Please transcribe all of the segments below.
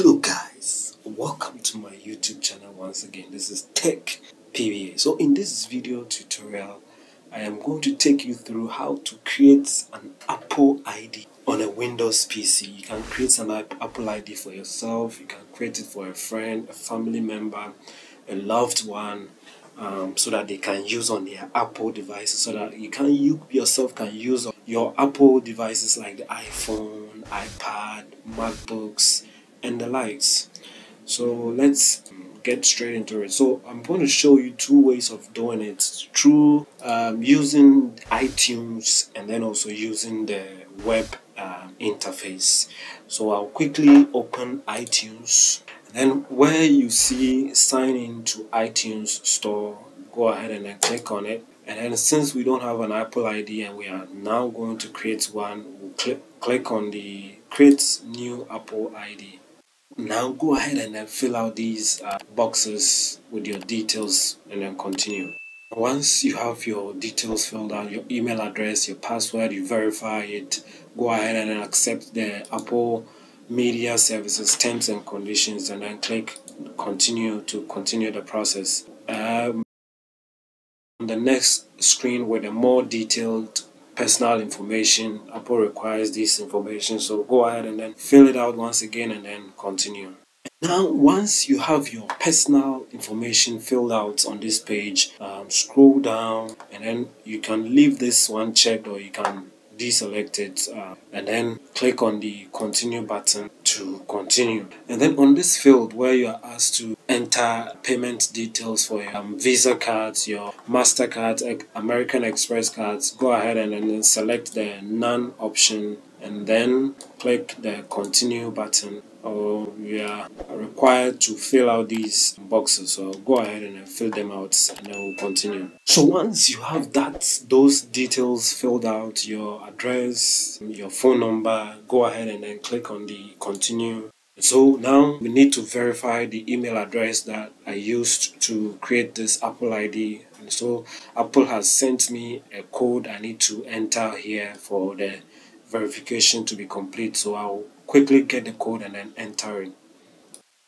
Hello guys, welcome to my YouTube channel once again. This is Tech PBA. So in this video tutorial, I am going to take you through how to create an Apple ID on a Windows PC. You can create an Apple ID for yourself, you can create it for a friend, a family member, a loved one, um, so that they can use on their Apple devices so that you can you yourself can use your Apple devices like the iPhone, iPad, MacBooks and the likes. So let's get straight into it. So I'm going to show you two ways of doing it through um, using iTunes and then also using the web um, interface. So I'll quickly open iTunes then where you see sign in to iTunes store, go ahead and then click on it. And then since we don't have an Apple ID and we are now going to create one, we'll click, click on the create new Apple ID. Now go ahead and then fill out these uh, boxes with your details and then continue. Once you have your details filled out, your email address, your password, you verify it, go ahead and then accept the Apple media services terms and conditions and then click continue to continue the process um, on the next screen with a more detailed personal information. Apple requires this information so go ahead and then fill it out once again and then continue. Now once you have your personal information filled out on this page um, scroll down and then you can leave this one checked or you can deselect it uh, and then click on the continue button to continue. And then on this field where you are asked to enter payment details for your um, visa cards your mastercard american express cards go ahead and, then select the none option and then click the continue button. Or we are required to fill out these boxes so go ahead and fill them out and then we'll continue. So once you have that those details filled out your address your phone number go ahead and then click on the continue. So now we need to verify the email address that I used to create this Apple ID and so Apple has sent me a code I need to enter here for the verification to be complete. So I'll quickly get the code and then enter it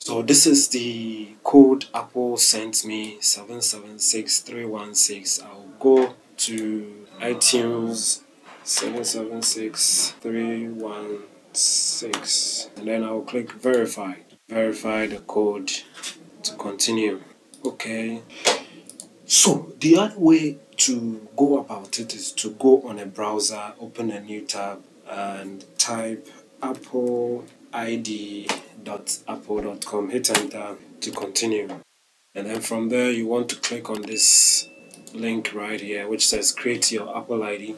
so this is the code Apple sent me 776316 I'll go to iTunes 776316 and then I'll click verify. Verify the code to continue. Okay. So the other way to go about it is to go on a browser open a new tab and type appleid.apple.com hit enter to continue. And then from there you want to click on this link right here which says create your apple id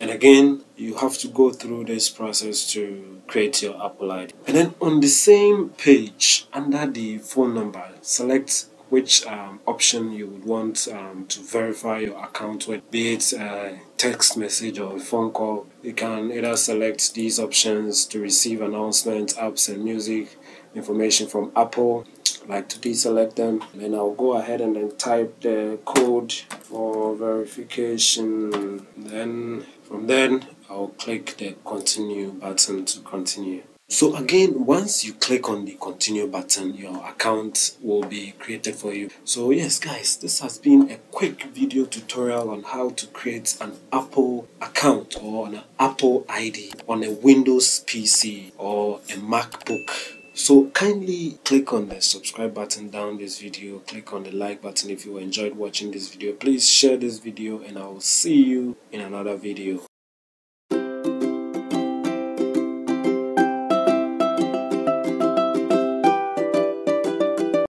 and again you have to go through this process to create your apple id and then on the same page under the phone number select which um, option you would want um, to verify your account with, be it a text message or a phone call. You can either select these options to receive announcements, apps and music information from Apple. like to deselect them. Then I'll go ahead and then type the code for verification. Then from then I'll click the continue button to continue. So again, once you click on the continue button, your account will be created for you. So yes guys, this has been a quick video tutorial on how to create an Apple account or an Apple ID on a Windows PC or a MacBook. So kindly click on the subscribe button down this video, click on the like button if you enjoyed watching this video. Please share this video and I will see you in another video.